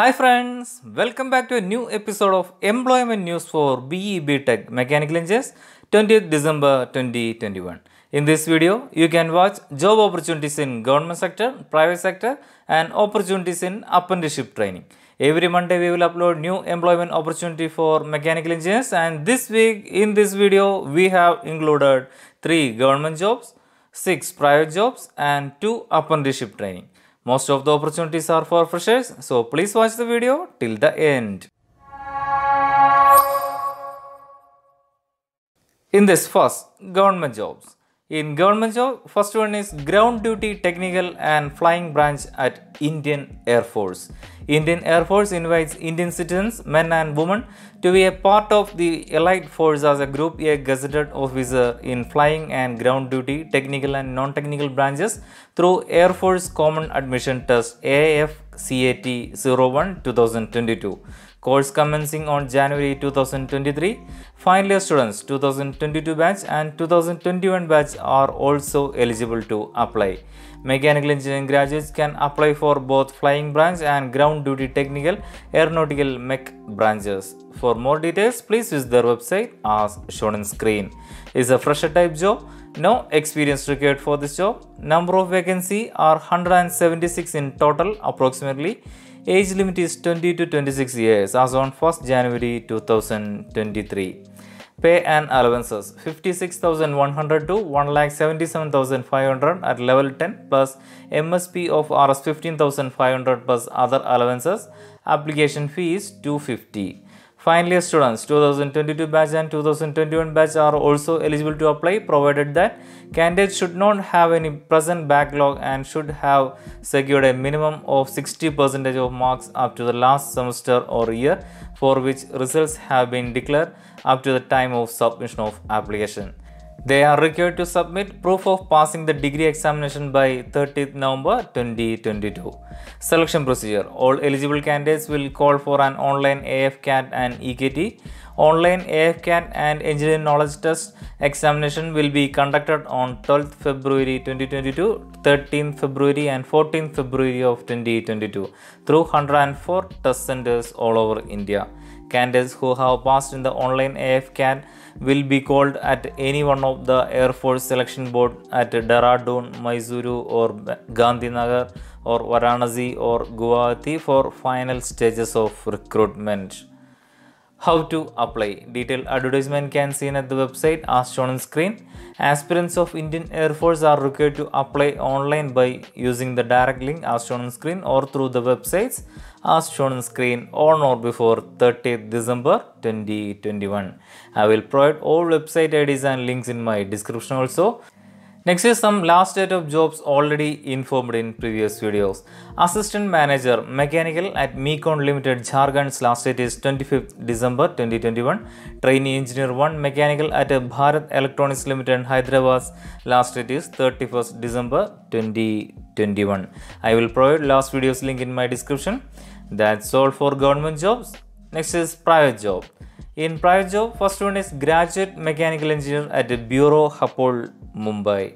Hi friends, welcome back to a new episode of Employment News for BE BTech Mechanical Engineers 20th December 2021. In this video, you can watch job opportunities in government sector, private sector and opportunities in apprenticeship training. Every Monday we will upload new employment opportunity for mechanical engineers and this week in this video we have included 3 government jobs, 6 private jobs and 2 apprenticeship training. Most of the opportunities are for freshers, so please watch the video till the end. In this first, government jobs. In government job, first one is ground duty technical and flying branch at Indian Air Force. Indian Air Force invites Indian citizens, men and women, to be a part of the elite force as a Group A gazetted officer in flying and ground duty technical and non-technical branches through Air Force Common Admission Test AFCAT 01 2022 course commencing on January 2023. Final year students 2022 batch and 2021 batch are also eligible to apply. Mechanical engineering graduates can apply for both flying branch and ground duty technical aeronautical mech branches. For more details, please visit their website as shown on screen. Is a fresher type job. No experience required for this job. Number of vacancy are 176 in total approximately. Age limit is 20 to 26 years as on 1st January 2023. Pay and allowances 56,100 to 1,77,500 at level 10 plus MSP of Rs 15,500 plus other allowances. Application fee is 250. Final year students 2022 batch and 2021 batch are also eligible to apply provided that candidates should not have any present backlog and should have secured a minimum of 60% of marks up to the last semester or year for which results have been declared up to the time of submission of application. They are required to submit proof of passing the degree examination by 30th November 2022. Selection procedure All eligible candidates will call for an online AFCAT and EKT. Online AFCAT and Engineering Knowledge Test examination will be conducted on 12th February 2022, 13th February, and 14th February of 2022 through 104 test centers all over India. Candidates who have passed in the online AFCAT will be called at any one of the Air Force Selection Board at Dehradun, Mysuru or Gandhinagar or Varanasi or Guwahati for final stages of recruitment. How to apply? Detailed advertisement can seen at the website as shown on screen. Aspirants of Indian Air Force are required to apply online by using the direct link as shown on screen or through the websites as shown on screen on or before 30th December 2021. I will provide all website IDs and links in my description also. Next is some last date of jobs already informed in previous videos. Assistant Manager Mechanical at Mecon Limited Jharkhand's last date is 25th December 2021. Trainee Engineer 1 Mechanical at Bharat Electronics Limited Hyderabad's last date is 31st December 2021. I will provide last video's link in my description. That's all for government jobs. Next is private job. In private job, first one is graduate mechanical engineer at Buro Happold, Mumbai.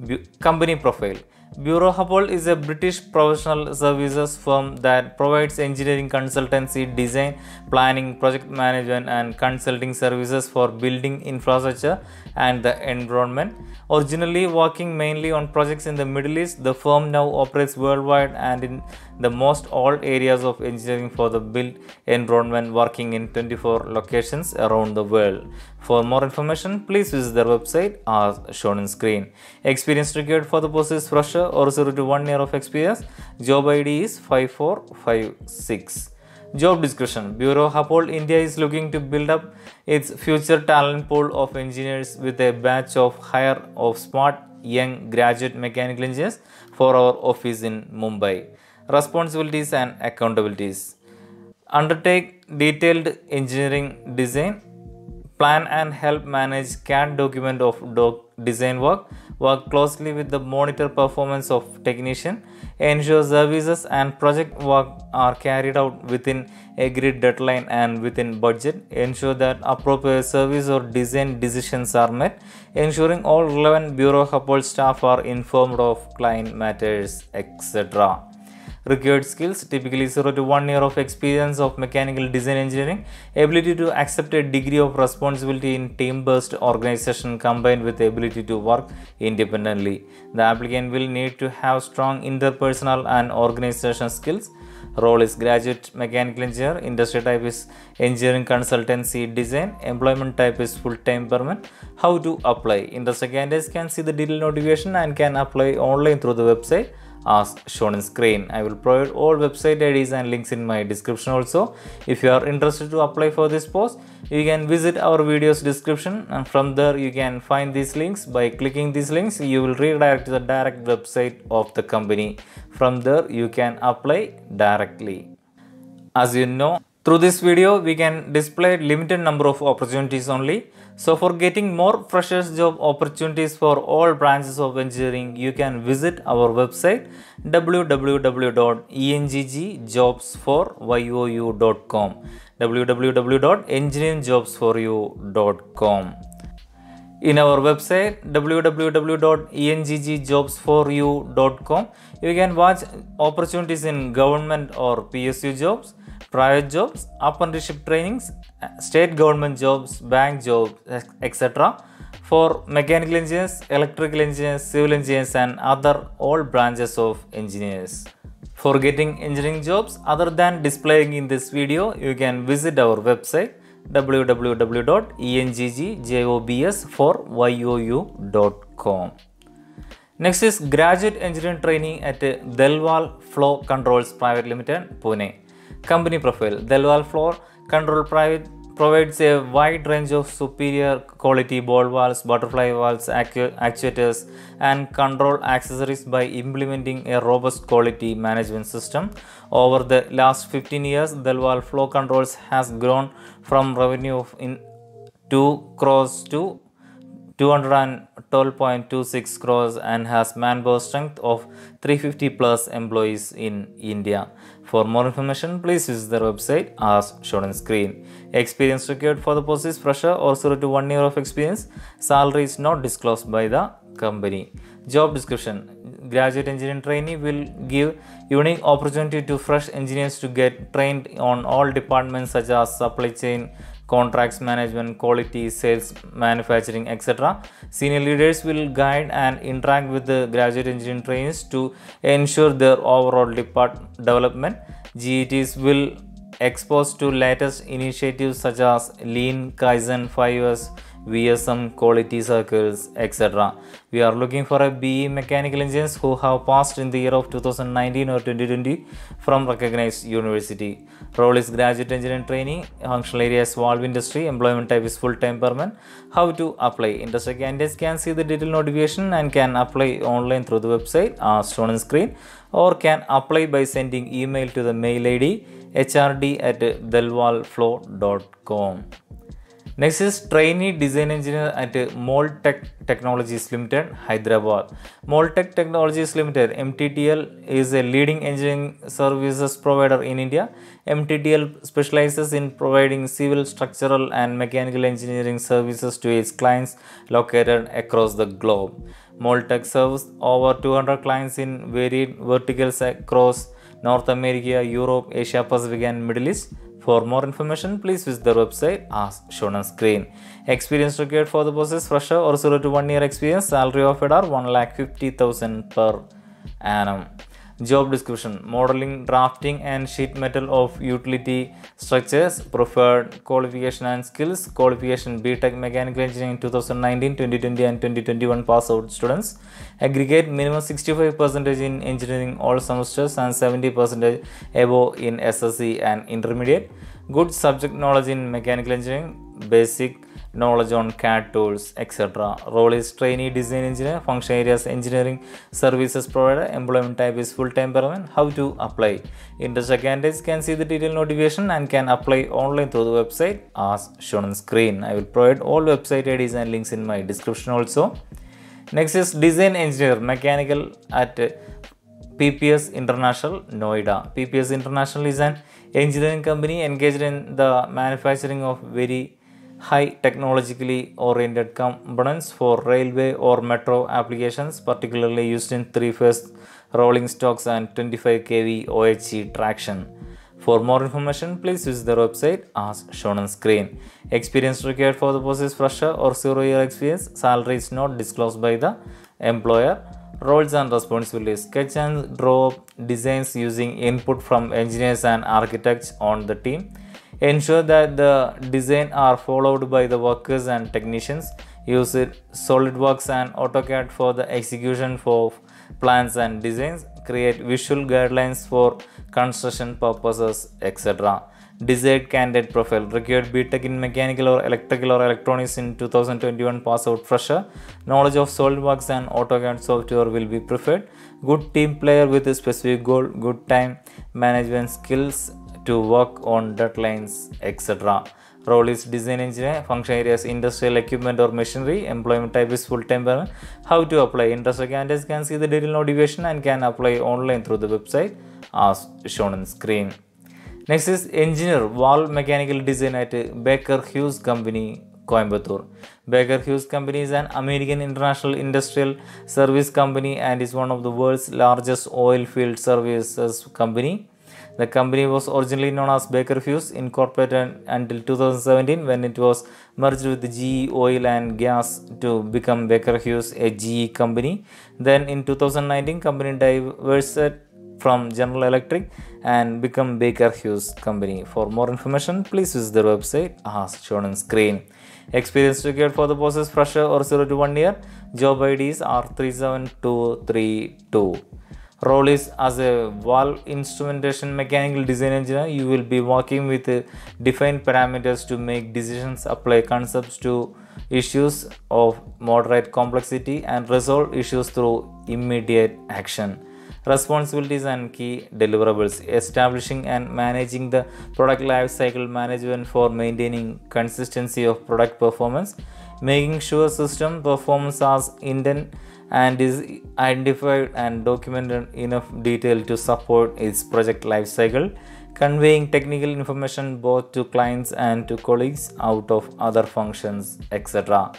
Bu- company profile. Buro Happold is a British professional services firm that provides engineering consultancy, design, planning, project management, and consulting services for building infrastructure and the environment. Originally working mainly on projects in the Middle East, the firm now operates worldwide and in the most all areas of engineering for the built environment, working in 24 locations around the world. For more information, please visit their website as shown on screen. Experience required for the post is fresher or 0 to 1 year of experience. Job ID is 5456. Job description. Buro Happold India is looking to build up its future talent pool of engineers with a batch of hire of smart young graduate mechanical engineers for our office in Mumbai. Responsibilities and accountabilities. Undertake detailed engineering design, plan and help manage CAD document of doc design work, work closely with the monitor performance of technician, ensure services and project work are carried out within agreed deadline and within budget, ensure that appropriate service or design decisions are met, ensuring all relevant Buro Happold staff are informed of client matters, etc. Required skills typically 0 to 1 year of experience of mechanical design engineering, ability to accept a degree of responsibility in team based organization combined with the ability to work independently. The applicant will need to have strong interpersonal and organization skills Role is graduate mechanical engineer. Industry type is engineering consultancy design. Employment type is full time permanent. How to apply? Industry candidates can see the detailed notification and can apply online through the website as shown in screen. I will provide all website IDs and links in my description also. If you are interested to apply for this post, you can visit our video's description and from there you can find these links. By clicking these links, you will redirect to the direct website of the company. From there, you can apply directly. As you know, through this video, we can display limited number of opportunities only. So for getting more freshers job opportunities for all branches of engineering, you can visit our website www.enggjobsforyou.com www.engineeringjobsforyou.com in our website www.enggjobsforyou.com you can watch opportunities in government or PSU jobs private jobs, apprenticeship trainings, state government jobs, bank jobs, etc. for mechanical engineers, electrical engineers, civil engineers and other all branches of engineers. For getting engineering jobs other than displaying in this video, you can visit our website www.enggjobs4you.com. Next is graduate engineering training at Delval Flow Controls Private Limited, Pune. Company profile Delval Flow Control Private provides a wide range of superior quality ball valves, butterfly valves, actu- actuators, and control accessories by implementing a robust quality management system. Over the last 15 years, Delval Flow Controls has grown from revenue of in 2 crores to 212.26 crores and has manpower strength of 350 plus employees in India. For more information, please visit their website as shown on screen. Experience required for the post is fresher or 0 to 1 year of experience. Salary is not disclosed by the company. Job description Graduate engineering trainee will give unique opportunity to fresh engineers to get trained on all departments such as supply chain, contracts management, quality, sales, manufacturing, etc. Senior leaders will guide and interact with the graduate engineering trainees to ensure their overall development. GETs will expose to latest initiatives such as Lean, Kaizen, 5S, VSM, quality circles, etc. We are looking for a BE mechanical engineers who have passed in the year of 2019 or 2020 from recognized university. Role is graduate engineering training, functional area is valve industry, employment type is full-time permanent. How to apply? Industry candidates can see the detailed notification and can apply online through the website as shown on screen or can apply by sending email to the mail id hrd at delvalflow.com. Next is trainee design engineer at Mold-Tek Technologies Limited, Hyderabad. Mold-Tek Technologies Limited (MTTL) is a leading engineering services provider in India. MTTL specializes in providing civil, structural, and mechanical engineering services to its clients located across the globe. Mold-Tek serves over 200 clients in varied verticals across North America, Europe, Asia Pacific, and Middle East. For more information, please visit their website as shown on screen. Experience required for the process fresher or 0 to 1 year experience. Salary offered are 1,50,000 per annum. Job description Modeling, drafting, and sheet metal of utility structures. Preferred qualification and skills. Qualification BTech Mechanical Engineering 2019, 2020, and 2021 pass out students. Aggregate minimum 65% in engineering all semesters and 70% above in SSC and intermediate. Good subject knowledge in mechanical engineering. Basic knowledge on CAD tools, etc. Role is trainee design engineer, function areas engineering services provider, employment type is full-time permanent. How to apply? Interested candidates can see the detailed notification and can apply online through the website as shown on screen. I will provide all website IDs and links in my description also. Next is design engineer mechanical at PPS International Noida. PPS International is an engineering company engaged in the manufacturing of very high technologically oriented components for railway or metro applications, particularly used in three phase rolling stocks and 25 kV OHE traction. For more information, please visit their website as shown on screen. Experience required for the post is fresher or zero year experience. Salary is not disclosed by the employer. Roles and responsibilities sketch and draw designs using input from engineers and architects on the team. Ensure that the design are followed by the workers and technicians. Use SolidWorks and AutoCAD for the execution for plans and designs. Create visual guidelines for construction purposes, etc. Desired candidate profile required BTech in mechanical or electrical or electronics in 2021 pass out fresher. Knowledge of SolidWorks and AutoCAD software will be preferred. Good team player with a specific goal, good time management skills to work on deadlines, etc. Role is design engineer, function areas industrial equipment or machinery, employment type is full time. How to apply? Interested candidates can see the detailed notification and can apply online through the website as shown on screen. Next is engineer valve mechanical design at Baker Hughes Company, Coimbatore. Baker Hughes Company is an American international industrial service company and is one of the world's largest oil field services company. The company was originally known as Baker Hughes Incorporated until 2017 when it was merged with GE Oil and Gas to become Baker Hughes, a GE company. Then in 2019, company diversified from General Electric and become Baker Hughes company. For more information, please visit their website as shown on screen. Experience required for the process fresher or 0 to 1 year. Job IDs are 37232. Role is as a valve instrumentation mechanical design engineer. You will be working with uh, defined parameters to make decisions, apply concepts to issues of moderate complexity, and resolve issues through immediate action responsibilities and key deliverables, establishing and managing the product life cycle management for maintaining consistency of product performance, making sure system performance as intended and is identified and documented in enough detail to support its project life cycle, conveying technical information both to clients and to colleagues out of other functions, etc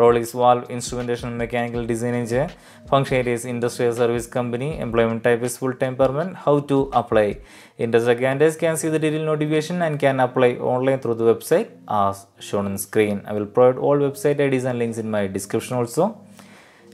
Role is valve instrumentation mechanical design engineer. Function area is industrial service company. Employment type is full-time permanent. How to apply? Industry candidates can see the detailed notification and can apply online through the website as shown on screen. I will provide all website IDs and links in my description also.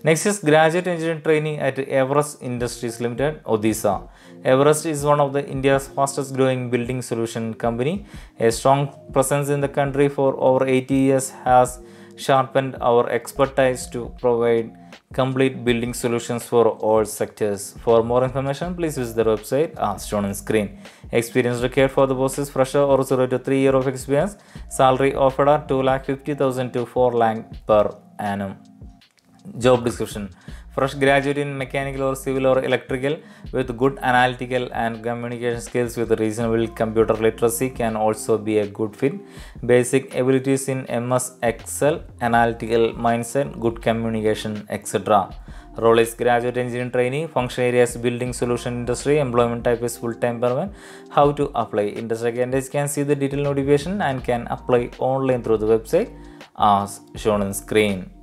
Next is graduate engineering training at Everest Industries Limited, Odisha. Everest is one of the India's fastest growing building solution company. A strong presence in the country for over 80 years has sharpened our expertise to provide complete building solutions for all sectors. For more information, please visit their website as shown on screen. Experience required for the post is fresher or 0 to 3 year of experience. Salary offered are 2 lakh 50,000 to 4 lakh per annum. Job description fresh graduate in mechanical or civil or electrical with good analytical and communication skills with reasonable computer literacy can also be a good fit. Basic abilities in MS Excel, analytical mindset, good communication, etc. Role is graduate engineering trainee, function areas building solution industry, employment type is full-time permanent. How to apply? Industry candidates can see the detailed notification and can apply online through the website as shown on screen.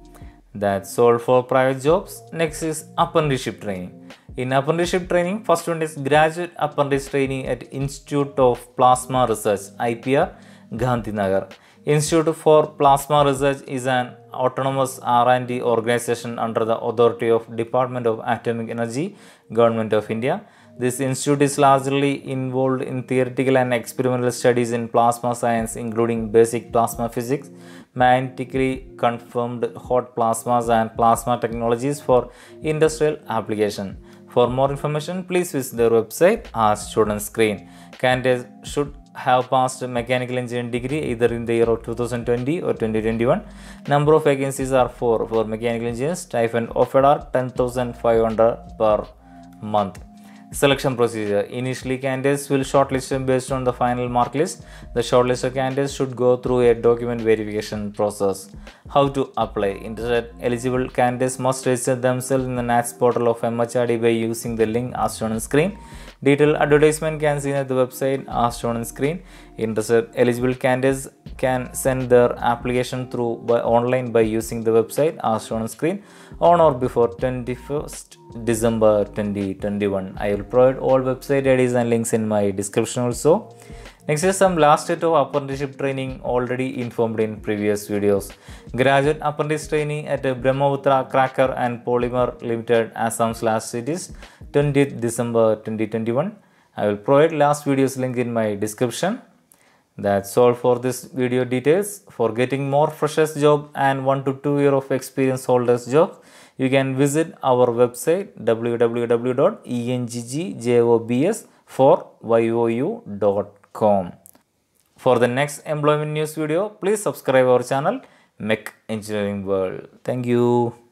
That's all for private jobs. Next is apprenticeship training. In apprenticeship training, first one is graduate apprentice training at Institute of Plasma Research, IPR, Gandhinagar. Institute for Plasma Research is an autonomous R&D organization under the authority of Department of Atomic Energy, Government of India. This institute is largely involved in theoretical and experimental studies in plasma science, including basic plasma physics, magnetically confined hot plasmas, and plasma technologies for industrial application. For more information, please visit their website as shown on screen. Candidates should have passed a mechanical engineering degree either in the year of 2020 or 2021. Number of vacancies are 4 for mechanical engineers. Stipend offered are 10,500 per month. Selection procedure. Initially, candidates will shortlist them based on the final mark list. The shortlisted candidates should go through a document verification process. How to apply? Interested eligible candidates must register themselves in the NATS portal of MHRD by using the link as shown on screen. Detailed advertisement can see at the website as shown on screen. Interested eligible candidates can send their application through by online by using the website as shown on screen on or before 21st December 2021. I will provide all website IDs and links in my description also. Next is some last date of apprenticeship training already informed in previous videos. Graduate apprentice training at Brahmaputra Cracker and Polymer Limited Assam's last cities 20th December 2021. I will provide last video's link in my description. That's all for this video details. For getting more freshers job and 1 to 2 year of experience holders job, you can visit our website www.engjobs4you.com. For the next employment news video, please subscribe our channel Mech Engineering World. Thank you.